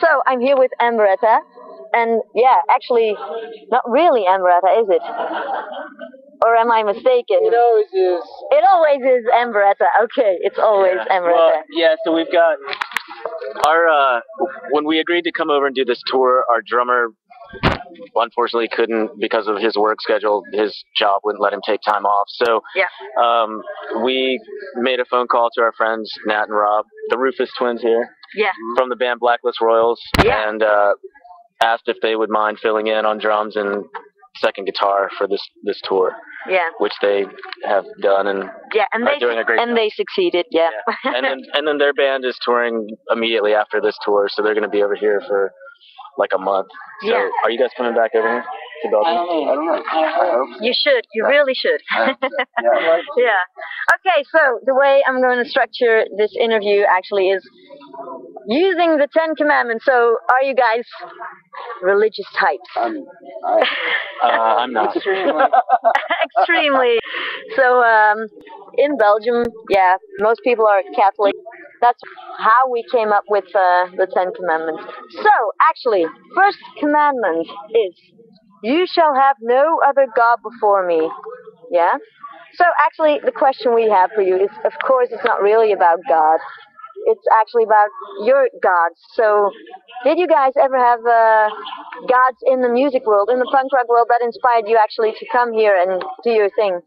So I'm here with Ann Beretta, and yeah, actually, not really Ann Beretta, is it? Or am I mistaken? It always is. It always is Ann Beretta. Okay, it's always Ann Beretta. Well, yeah, so we've got our uh when we agreed to come over and do this tour, our drummer unfortunately couldn't because of his work schedule. His job wouldn't let him take time off. So Yeah. um we made a phone call to our friends Nat and Rob, the Rufus twins here yeah. from the band Blacklist Royals Yeah. and uh asked if they would mind filling in on drums and second guitar for this this tour, Yeah. which they have done and Yeah, and they doing a great and job. they succeeded. Yeah. and then and then their band is touring immediately after this tour, so they're going to be over here for like a month. So Yeah. are you guys coming back over here to Belgium? I don't know. I hope so. You should. You really should. Yeah. yeah. Okay, so the way I'm going to structure this interview actually is using the Ten Commandments. So, are you guys religious types? I'm, I, Uh, I'm not. extremely. Extremely. So, um, in Belgium, yeah, most people are Catholic. That's how we came up with uh, the Ten Commandments. So, actually, first commandment is, "You shall have no other god before me." Yeah. So, actually, the question we have for you is, of course, it's not really about God. It's actually about your gods. So, did you guys ever have uh, gods in the music world, in the punk rock world, that inspired you actually to come here and do your thing?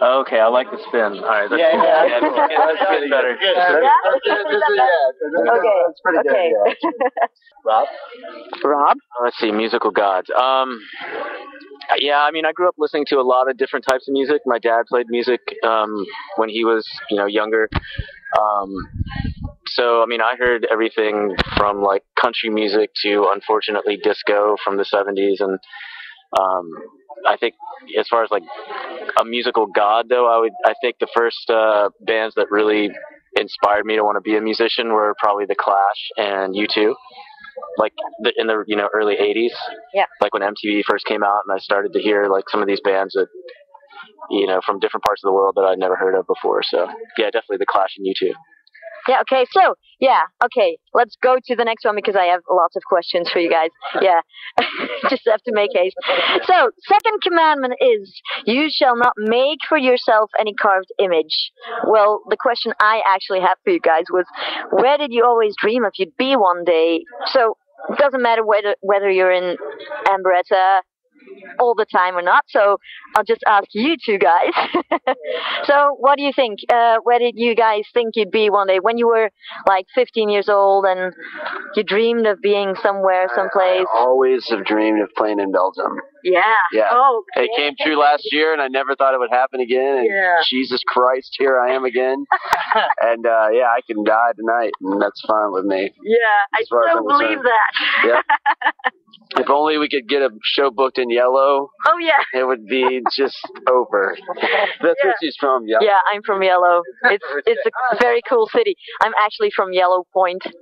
Okay, I like the spin. All right, that's, Yeah, yeah. yeah, that's, that's, that's better. Good. Yeah? That's- that's- that's- yeah, Okay, That's pretty good. Yeah. Rob? Rob? Let's see, musical gods. Um, yeah, I mean, I grew up listening to a lot of different types of music. My dad played music um, when he was, you know, younger. Um, so, I mean, I heard everything from like country music to, unfortunately, disco from the '70s, and um, I think as far as like a musical god, though, I would I think the first uh, bands that really inspired me to want to be a musician were probably the Clash and U2 like the, in the you know early 80s Yeah. like when mtv first came out and i started to hear like some of these bands that you know from different parts of the world that i'd never heard of before. So yeah definitely the clash and U2 Yeah, okay, so, yeah, okay, let's go to the next one because I have lots of questions for you guys. Yeah, just have to make haste. So, second commandment is, you shall not make for yourself any carved image. Well, the question I actually had for you guys was, where did you always dream of you'd be one day? So, it doesn't matter whether, whether you're in Ann Beretta all the time or not, so I'll just ask you two guys. so, what do you think? Uh, where did you guys think you'd be one day when you were like 15 years old and you dreamed of being somewhere, someplace? I always have dreamed of playing in Belgium. Yeah. Yeah. Oh. It came true last year, and I never thought it would happen again. And Yeah. Jesus Christ, here I am again. and uh, yeah, I can die tonight, and that's fine with me. Yeah, I As far as still I'm believe that. Yeah. If only we could get a show booked in yellow, oh yeah. it would be just over. That's Yeah. where she's from, yeah. Yeah, I'm from Yellow. It's it's a very cool city. I'm actually from Yellow Point.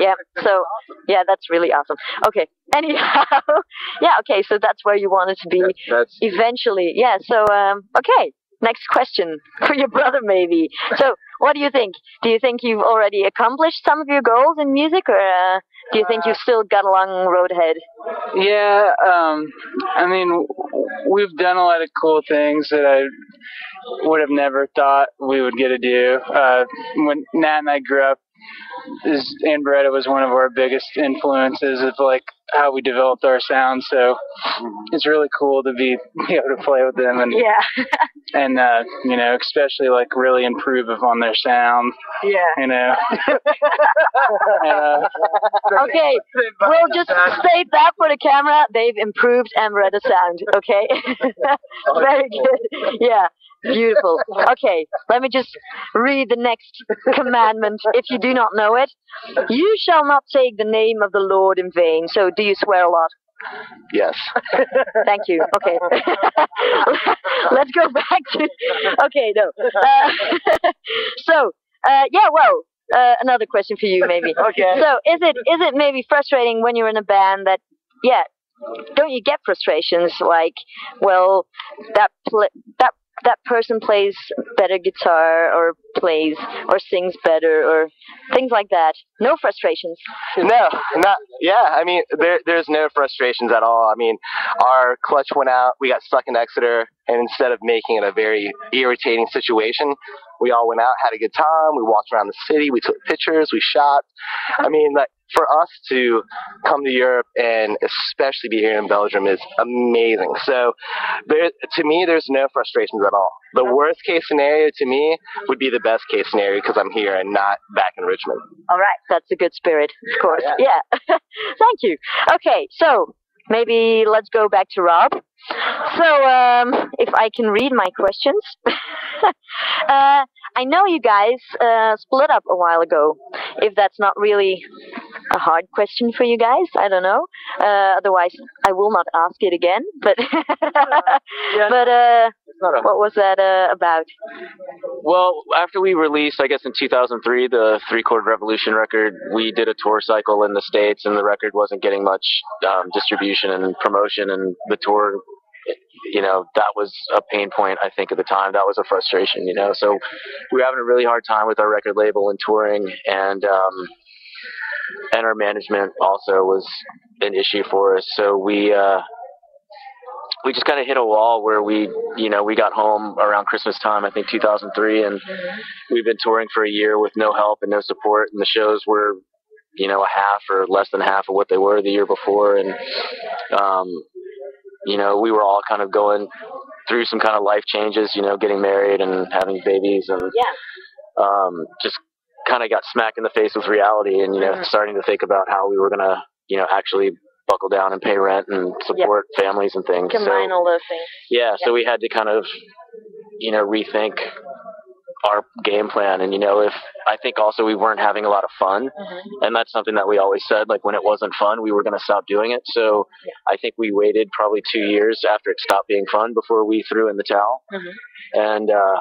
Yeah, so yeah, that's really awesome. Okay. Anyhow, yeah, okay, so that's where you wanted to be That's eventually. Yeah, so um okay. Next question for your brother maybe. So, what do you think? Do you think you've already accomplished some of your goals in music or uh, do you think you've still got a long road ahead? Yeah, um, I mean, we've done a lot of cool things that I would have never thought we would get to do. Uh, when Nat and I grew up, is Ann Beretta was one of our biggest influences of like how we developed our sound. So it's really cool to be, be able to play with them and Yeah. and uh, you know, especially like really improve upon their sound. yeah. You know. and, uh, Okay, we'll just state that for the camera. They've improved Ann Beretta sound. Okay, very good. Yeah, beautiful. Okay, let me just read the next commandment. If you do not know it, you shall not take the name of the Lord in vain. So, do you swear a lot? yes. Thank you. Okay. Let's go back to. Okay, no. Uh, so, uh, yeah, well, uh, another question for you, maybe. Okay. So, is it is it maybe frustrating when you're in a band that, yeah, don't you get frustrations like, well, that pl- that that person plays better guitar or plays or sings better or things like that. No frustrations. No, not yeah. I mean, there there's no frustrations at all. I mean, our clutch went out. We got stuck in Exeter, and instead of making it a very irritating situation, we all went out, had a good time. We walked around the city. We took pictures. We shot. I mean, like for us to come to Europe and especially be here in Belgium is amazing. So, there, to me, there's no frustrations at all. The worst case scenario to me would be the best case scenario because I'm here and not back in Richmond. All right, that's a good spirit, of course. Yeah. Thank you. Okay, so maybe let's go back to Rob. So, um, if I can read my questions. uh, I know you guys uh, split up a while ago. If that's not really a hard question for you guys, I don't know. Uh, otherwise, I will not ask it again. But but uh, what was that uh, about? Well, after we released, I guess in 2003, the Three Chord Revolution record, we did a tour cycle in the States, and the record wasn't getting much um, distribution and promotion, and the tour you know, that was a pain point, I think, at the time. That was a frustration, you know. So we were having a really hard time with our record label and touring, and um, and our management also was an issue for us. So we uh, we just kind of hit a wall where we, you know, we got home around Christmas time, I think 2003, and we've been touring for a year with no help and no support, and the shows were you know, a half or less than half of what they were the year before. And, um, you know, we were all kind of going through some kind of life changes, you know, getting married and having babies and Yeah. um, just kind of got smacked in the face with reality and, you know, Mhm. starting to think about how we were going to, you know, actually buckle down and pay rent and support families and things. Combine so, all those things. yeah, so we had to kind of, you know, rethink our game plan. And, you know, if I think also we weren't having a lot of fun, and that's something that we always said, like when it wasn't fun, we were going to stop doing it. So Yeah. I think we waited probably two years after it stopped being fun before we threw in the towel Mhm. and uh,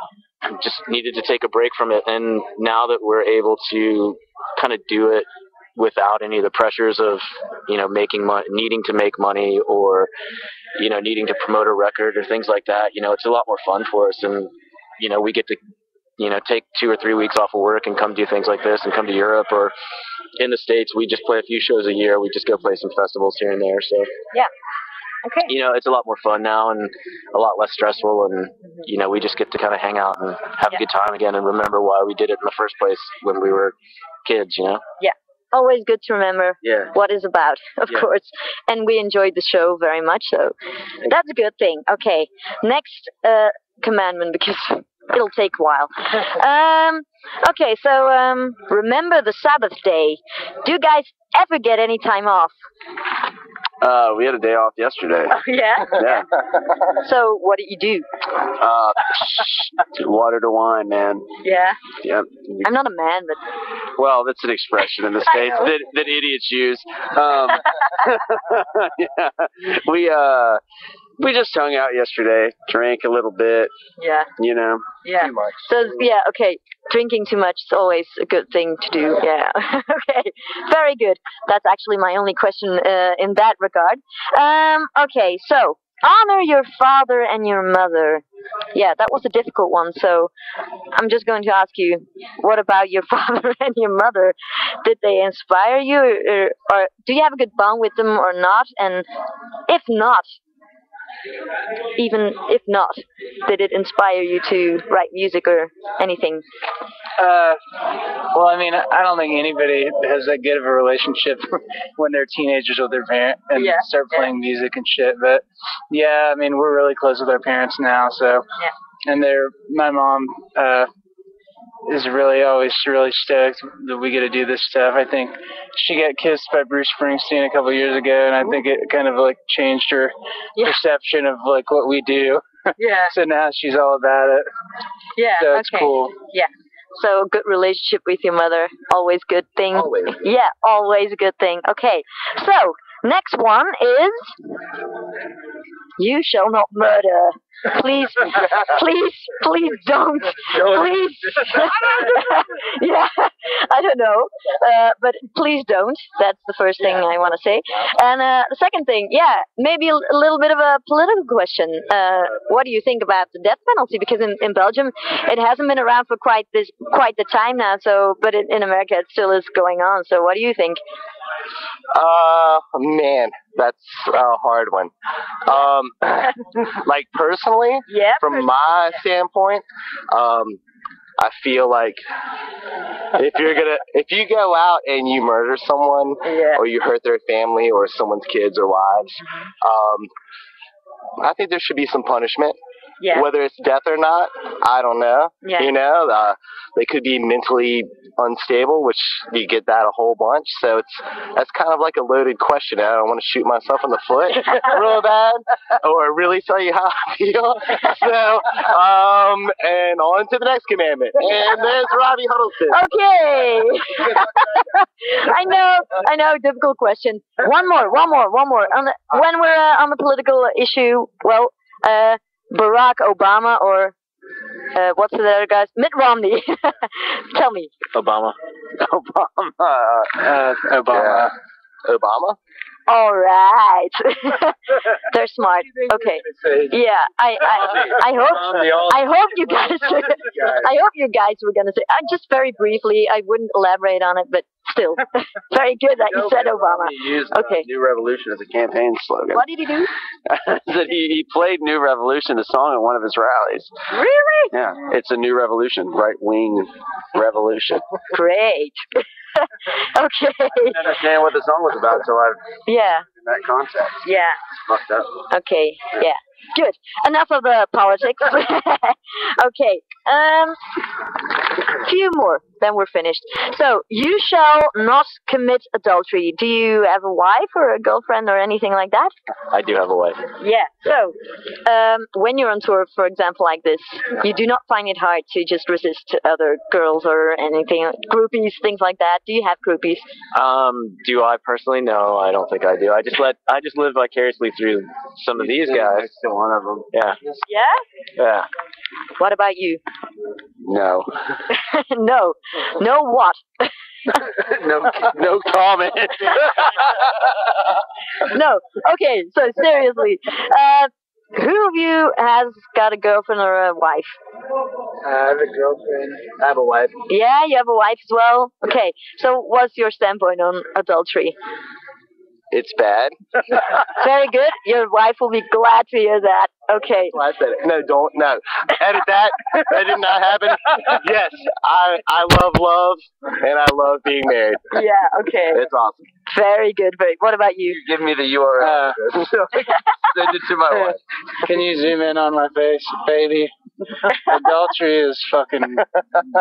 just needed to take a break from it. And now that we're able to kind of do it without any of the pressures of, you know, making money, needing to make money or, you know, needing to promote a record or things like that, you know, it's a lot more fun for us. And, you know, we get to, you know, take two or three weeks off of work and come do things like this and come to Europe or in the States, we just play a few shows a year. We just go play some festivals here and there. So, yeah. Okay. you know, it's a lot more fun now and a lot less stressful. And, you know, we just get to kind of hang out and have Yeah. a good time again and remember why we did it in the first place when we were kids, you know? Yeah always good to remember Yeah. what it's about, of Yeah. course. And we enjoyed the show very much, so that's a good thing. Okay, next uh, commandment because it'll take a while. um, okay, so um, remember the Sabbath day. Do you guys ever get any time off? Uh, we had a day off yesterday. yeah. Yeah. So what do you do? Uh, water to wine, man. Yeah. Yep. I'm not a man, but Well, that's an expression in the states that, that idiots use. Um, yeah, we uh, we just hung out yesterday, drank a little bit, yeah, you know. yeah. Too much. So yeah, okay. Drinking too much is always a good thing to do. Yeah. okay. Very good. That's actually my only question uh, in that regard. Um. Okay. So honor your father and your mother. Yeah, that was a difficult one. So I'm just going to ask you, what about your father and your mother? Did they inspire you, or, or do you have a good bond with them, or not? And if not, even if not, did it inspire you to write music or anything? Uh, well, I mean, I don't think anybody has that good of a relationship when they're teenagers with their parent and Yeah, start yeah. playing music and shit. But yeah, I mean, we're really close with our parents now. So, Yeah. and they're my mom uh, is really always really stoked that we get to do this stuff. I think she got kissed by Bruce Springsteen a couple years ago, and I think it kind of like changed her Yeah. perception of like what we do. Yeah, So now she's all about it. yeah, So it's okay. cool. Yeah. So good relationship with your mother, always good thing. Always. Yeah, always a good thing. Okay, so next one is you shall not murder. Please, please, please don't. Please. yeah, I don't know. uh, but please don't. That's the first thing I want to say. And uh, the second thing, yeah, maybe a, a little bit of a political question. Uh, what do you think about the death penalty? Because in, in Belgium, it hasn't been around for quite this quite the time now. So, but in, in America, it still is going on. So, what do you think? Uh, man, that's a hard one. Um, like personally, Yeah. from my standpoint, um, I feel like if you're gonna, if you go out and you murder someone, Yeah. or you hurt their family or someone's kids or wives, um, I think there should be some punishment. Yeah. Whether it's death or not, I don't know. Yeah. You know, uh, they could be mentally unstable, which you get that a whole bunch. So it's that's kind of like a loaded question. I don't want to shoot myself in the foot real bad, or really tell you how I feel. So, um, and on to the next commandment. And there's Robbie Huddleston. Okay. I know, I know, difficult question. One more, one more, one more. On the, when we're uh, on the political issue, well, uh, Barack Obama or uh, what's the other guy's? Mitt Romney. Tell me. Obama. Obama. Uh, Obama. Obama. All right. They're smart. Okay. Yeah, I, I, I hope, I hope you guys, I hope you guys were gonna say. I just very briefly. I wouldn't elaborate on it, but still, very good that you said Obama. He used Okay. New Revolution as a campaign slogan. What did he do? that he, he played New Revolution, the song, at one of his rallies. Really? Yeah, it's a new revolution, right wing revolution. Great. okay. didn't understand what the song was about until I Yeah. in that context. Yeah. Fucked up. Okay. Yeah. Good. Enough of the politics. okay. Um. Few more, then we're finished. So you shall not commit adultery. Do you have a wife or a girlfriend or anything like that? I do have a wife. Yeah. So, um, when you're on tour, for example, like this, you do not find it hard to just resist other girls or anything, groupies, things like that. Do you have groupies? Um, do I personally? No, I don't think I do. I just let I just live vicariously through some of these guys. Still one of them. Yeah, Yeah. yeah. What about you? No. no. No what? no. No comment. no. Okay. So seriously, uh, who of you has got a girlfriend or a wife? I have a girlfriend. I have a wife. Yeah, you have a wife as well. Okay. So what's your standpoint on adultery? It's bad. Very good. Your wife will be glad to hear that. Okay. I said it. No, don't. No. Edit that. That did not happen. Yes, I I love love and I love being married. Yeah. Okay. It's awesome. Very good. Very. What about you? Give me the URL. Uh, Send it to my wife. can you zoom in on my face, baby? Adultery is fucking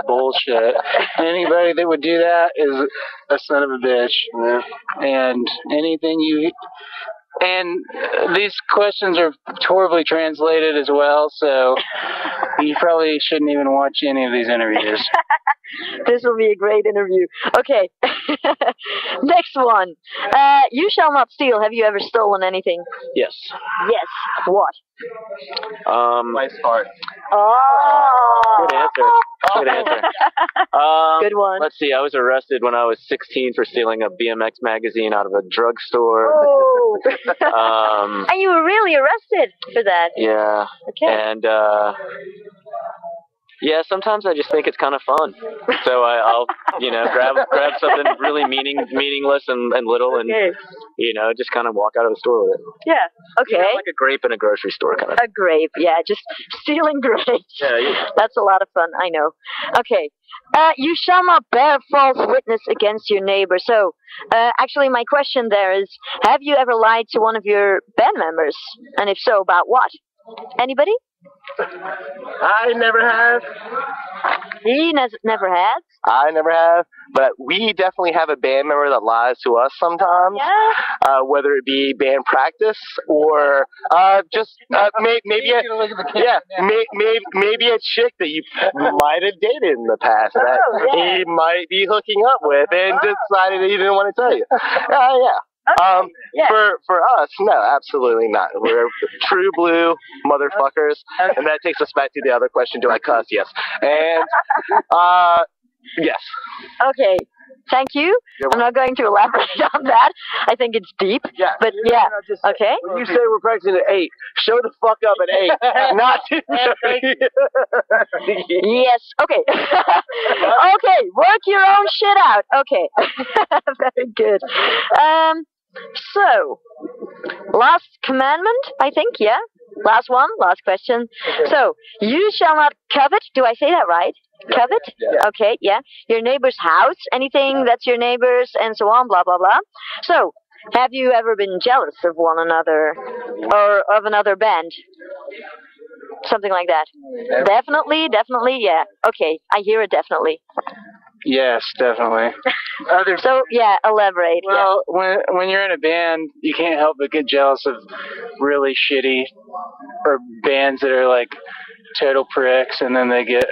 bullshit. Anybody that would do that is a son of a bitch. And anything you and these questions are horribly translated as well, so you probably shouldn't even watch any of these interviews. This will be a great interview. Okay. Next one. Uh, you shall not steal. Have you ever stolen anything? Yes. Yes. What? Um, Nice heart. Oh. Good answer. Good answer. Um, Good one. Let's see. I was arrested when I was 16 for stealing a BMX magazine out of a drugstore. Oh. Um, and you were really arrested for that. yeah. Okay. And uh, yeah, sometimes I just think it's kind of fun. So I, I'll, you know, grab grab something really meaning meaningless and, and little, and Okay. you know, just kind of walk out of the store with it. Yeah. Okay. Like a grape in a grocery store, kind of. A grape. Yeah. Just stealing grapes. Yeah, yeah. That's a lot of fun. I know. Okay. Uh, you shall not bear false witness against your neighbor. So, uh, actually, my question there is: Have you ever lied to one of your band members? And if so, about what? Anybody? I never have. He ne- never has. I never have. But we definitely have a band member that lies to us sometimes. Yeah. Uh, whether it be band practice or uh, just uh, may, maybe a, yeah, may, may, maybe a chick that you might have dated in the past that Oh, yeah. he might be hooking up with and decided that he didn't want to tell you. Uh, yeah. Um, Yeah. for for us, no, absolutely not. We're true blue motherfuckers, and that takes us back to the other question: Do I cuss? Yes, and uh, yes. Okay. thank you. I'm not going to elaborate on that. I think it's deep. Yeah. But yeah, just- okay. When you say we're practicing at eight, show the fuck up at eight, not two thirty. Yes. Okay. okay. Work your own shit out. Okay. Very good. Um. So, last commandment, I think. Yeah. Last one. Last question. So, you shall not covet. Do I say that right? Covet. Yeah. Okay. Yeah. Your neighbor's house. Anything that's your neighbor's, and so on. Blah blah blah. So. Have you ever been jealous of one another or of another band? Something like that. Definitely, definitely, yeah. Okay, I hear it definitely. Yes, definitely. Other So yeah, elaborate. yeah. Well, when when you're in a band, you can't help but get jealous of really shitty or bands that are like total pricks, and then they get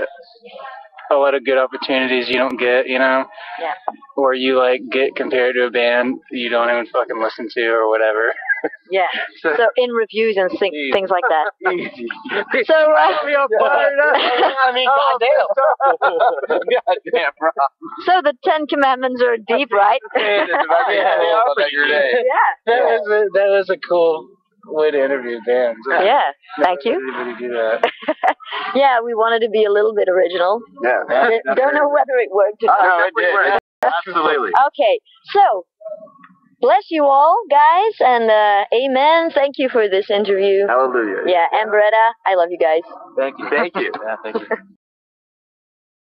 a lot of good opportunities you don't get, you know. Yeah. Or you like get compared to a band you don't even fucking listen to or whatever. Yeah. So- So in reviews and thi- things like that. Easy. So uh, fired up. I mean, goddamn. goddamn, bro. so the Ten Commandments are deep, right? Yeah, yeah. That was a, that was a cool way to interview bands. Yeah. Thank you. Anybody do that? Yeah, we wanted to be a little bit original. Yeah. Don't know whether it worked. or Oh, not. no, it did. Absolutely. Okay, so bless you all, guys, and uh, amen. Thank you for this interview. Hallelujah. Yeah, Ann Beretta, I love you guys. Thank you. Thank you. Yeah, thank you.